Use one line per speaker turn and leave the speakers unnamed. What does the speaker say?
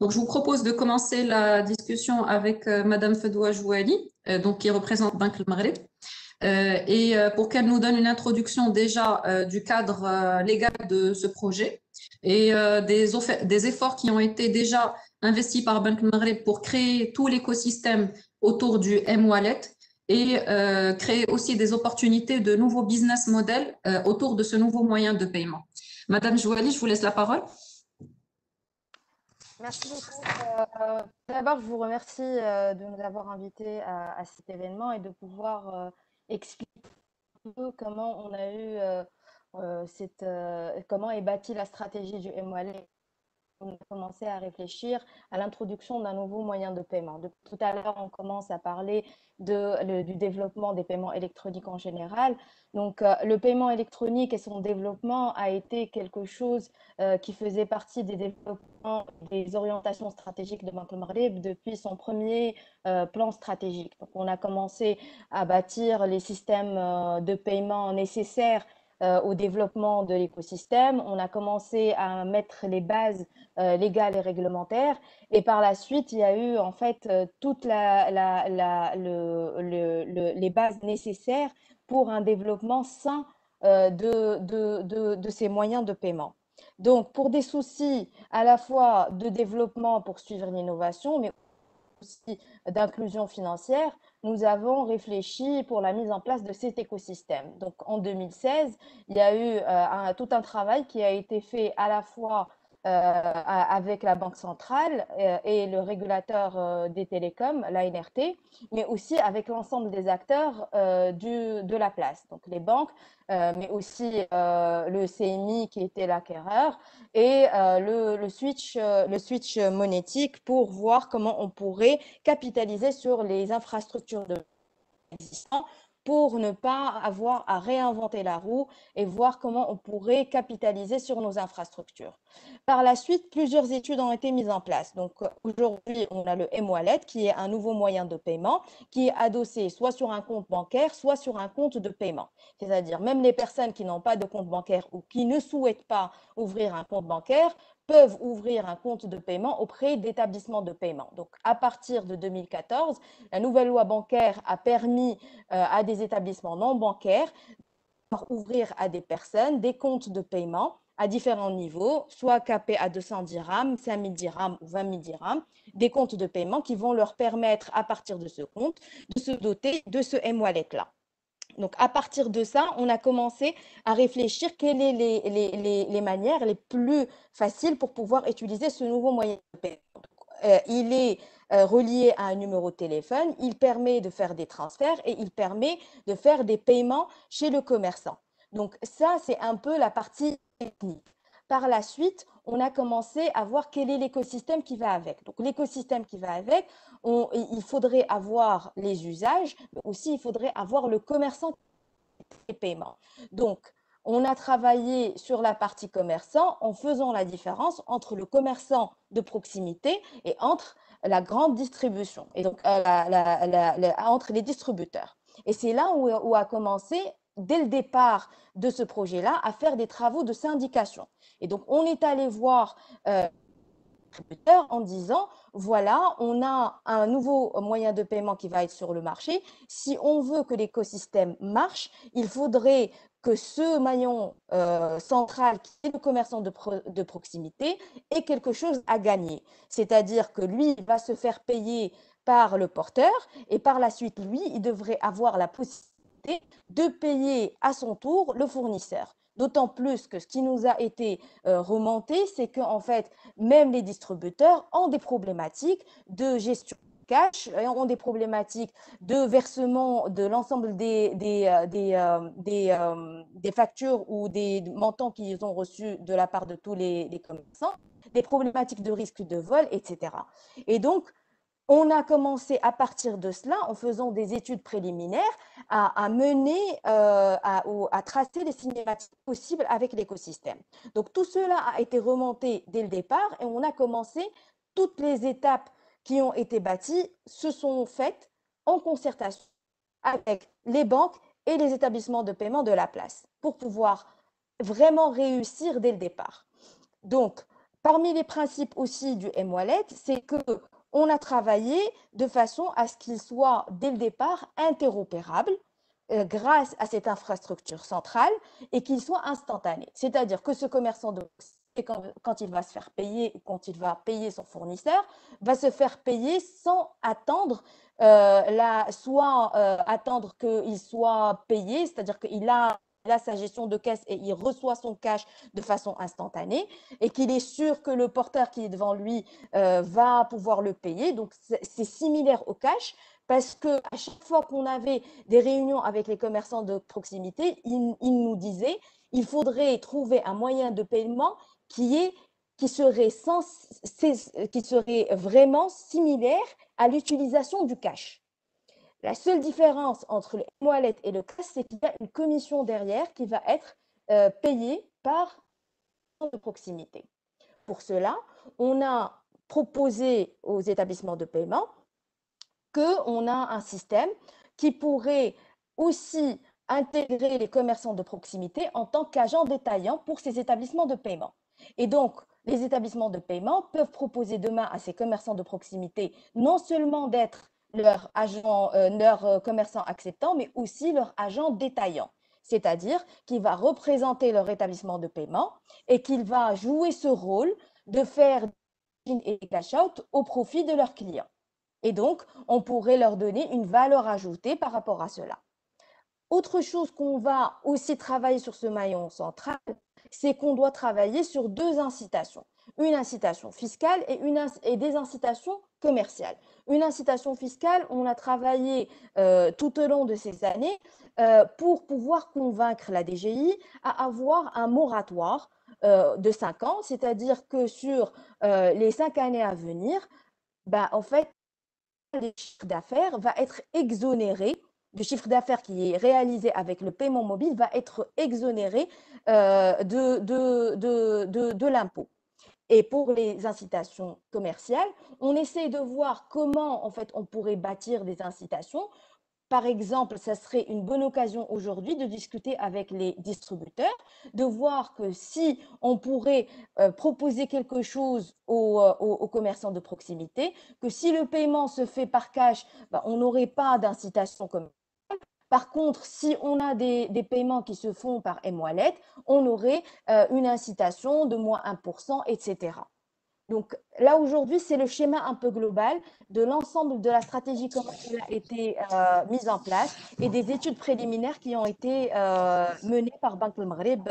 Donc, je vous propose de commencer la discussion avec euh, Madame Fedoua Jouali, euh, donc, qui représente Banque le Maghreb, euh, et pour qu'elle nous donne une introduction déjà du cadre légal de ce projet et des, des, efforts qui ont été déjà investis par Banque le pour créer tout l'écosystème autour du M-Wallet et créer aussi des opportunités de nouveaux business models autour de ce nouveau moyen de paiement. Madame Jouali, je vous laisse la parole.
Merci beaucoup. Euh, d'abord, je vous remercie euh, de nous avoir invités à, cet événement et de pouvoir euh, expliquer un peu comment on a eu cette, comment est bâtie la stratégie du MOLE on a commencé à réfléchir à l'introduction d'un nouveau moyen de paiement. Tout à l'heure, on commence à parler du développement des paiements électroniques en général. Donc, euh, le paiement électronique et son développement a été quelque chose euh, qui faisait partie des développements, des orientations stratégiques de Banque depuis son premier euh, plan stratégique. Donc, on a commencé à bâtir les systèmes de paiement nécessaires euh, au développement de l'écosystème. On a commencé à mettre les bases euh, légales et réglementaires. Et par la suite, il y a eu en fait euh, toutes les bases nécessaires pour un développement sain de, ces moyens de paiement. Donc, pour des soucis à la fois de développement pour suivre l'innovation, mais aussi d'inclusion financière, nous avons réfléchi pour la mise en place de cet écosystème. Donc en 2016, il y a eu euh, tout un travail qui a été fait à la fois avec la Banque centrale euh, et le régulateur des télécoms, l'ANRT, mais aussi avec l'ensemble des acteurs du, de la place, donc les banques, mais aussi le CMI qui était l'acquéreur et le, switch, le switch monétique pour voir comment on pourrait capitaliser sur les infrastructures de pour ne pas avoir à réinventer la roue et voir comment on pourrait capitaliser sur nos infrastructures. Par la suite, plusieurs études ont été mises en place. Donc aujourd'hui, on a le M-Wallet qui est un nouveau moyen de paiement qui est adossé soit sur un compte bancaire, soit sur un compte de paiement. C'est-à-dire même les personnes qui n'ont pas de compte bancaire ou qui ne souhaitent pas ouvrir un compte bancaire peuvent ouvrir un compte de paiement auprès d'établissements de paiement. Donc, à partir de 2014, la nouvelle loi bancaire a permis euh, à des établissements non bancaires d'ouvrir à des personnes des comptes de paiement à différents niveaux, soit capés à 200 dirhams, 5000 dirhams ou 20 000 dirhams, des comptes de paiement qui vont leur permettre, à partir de ce compte, de se doter de ce M-Wallet-là. Donc, à partir de ça, on a commencé à réfléchir quelles sont les, les, manières les plus faciles pour pouvoir utiliser ce nouveau moyen de paiement. Euh, il est euh, relié à un numéro de téléphone, il permet de faire des transferts et il permet de faire des paiements chez le commerçant. Donc, ça, c'est un peu la partie technique. Par la suite, on a commencé à voir quel est l'écosystème qui va avec. Donc, l'écosystème qui va avec, il faudrait avoir les usages, mais aussi il faudrait avoir le commerçant des paiements. Donc, on a travaillé sur la partie commerçant en faisant la différence entre le commerçant de proximité et entre la grande distribution, et donc euh, entre les distributeurs. Et c'est là où, a commencé, dès le départ de ce projet-là, à faire des travaux de syndication. Et donc, on est allé voir euh, en disant, voilà, on a un nouveau moyen de paiement qui va être sur le marché. Si on veut que l'écosystème marche, il faudrait que ce maillon euh, central, qui est le commerçant de, de, proximité, ait quelque chose à gagner. C'est-à-dire que lui va se faire payer par le porteur et par la suite, lui, il devrait avoir la possibilité de payer à son tour le fournisseur. D'autant plus que ce qui nous a été euh, remonté, c'est qu'en fait, même les distributeurs ont des problématiques de gestion cash, euh, ont des problématiques de versement de l'ensemble des, des, euh, des, des, factures ou des montants qu'ils ont reçus de la part de tous les, les commerçants, des problématiques de risque de vol, etc. Et donc, on a commencé à partir de cela, en faisant des études préliminaires, à, mener, euh, à, tracer les cinématiques possibles avec l'écosystème. Donc tout cela a été remonté dès le départ et on a commencé, toutes les étapes qui ont été bâties se sont faites en concertation avec les banques et les établissements de paiement de la place pour pouvoir vraiment réussir dès le départ. Donc, parmi les principes aussi du M-Wallet, c'est que on a travaillé de façon à ce qu'il soit dès le départ interopérable euh, grâce à cette infrastructure centrale et qu'il soit instantané. C'est-à-dire que ce commerçant quand, il va se faire payer ou quand il va payer son fournisseur, va se faire payer sans attendre euh, la, soit euh, attendre qu'il soit payé, c'est-à-dire qu'il a a sa gestion de caisse et il reçoit son cash de façon instantanée et qu'il est sûr que le porteur qui est devant lui euh, va pouvoir le payer. Donc, c'est similaire au cash parce que à chaque fois qu'on avait des réunions avec les commerçants de proximité, ils, nous disaient il faudrait trouver un moyen de paiement qui est qui serait, qui serait vraiment similaire à l'utilisation du cash. La seule différence entre le wallet et le cash, c'est qu'il y a une commission derrière qui va être euh, payée par de proximité. Pour cela, on a proposé aux établissements de paiement qu'on a un système qui pourrait aussi intégrer les commerçants de proximité en tant qu'agents détaillants pour ces établissements de paiement. Et donc, les établissements de paiement peuvent proposer demain à ces commerçants de proximité non seulement d'être leur agent, euh, leur euh, commerçant acceptant, mais aussi leur agent détaillant. C'est-à-dire qu'il va représenter leur établissement de paiement et qu'il va jouer ce rôle de faire et cash out au profit de leurs clients. Et donc, on pourrait leur donner une valeur ajoutée par rapport à cela. Autre chose qu'on va aussi travailler sur ce maillon central, c'est qu'on doit travailler sur deux incitations. Une incitation fiscale et, une, et des incitations commerciales. Une incitation fiscale, on a travaillé euh, tout au long de ces années euh, pour pouvoir convaincre la DGI à avoir un moratoire euh, de 5 ans, c'est-à-dire que sur les 5 années à venir, bah, en fait, le chiffre d'affaires va être exonéré du chiffre d'affaires qui est réalisé avec le paiement mobile va être exonéré de, de, de, de l'impôt. Et pour les incitations commerciales, on essaie de voir comment en fait on pourrait bâtir des incitations. Par exemple, ça serait une bonne occasion aujourd'hui de discuter avec les distributeurs, de voir que si on pourrait euh, proposer quelque chose euh, aux, commerçants de proximité, que si le paiement se fait par cash, bah, on n'aurait pas d'incitation commerciale par contre, si on a des, paiements qui se font par M-Wallet, on aurait euh, une incitation de moins 1%, etc. Donc là, aujourd'hui, c'est le schéma un peu global de l'ensemble de la stratégie qui a été euh, mise en place et des études préliminaires qui ont été euh, menées par Banque Le Maghreb.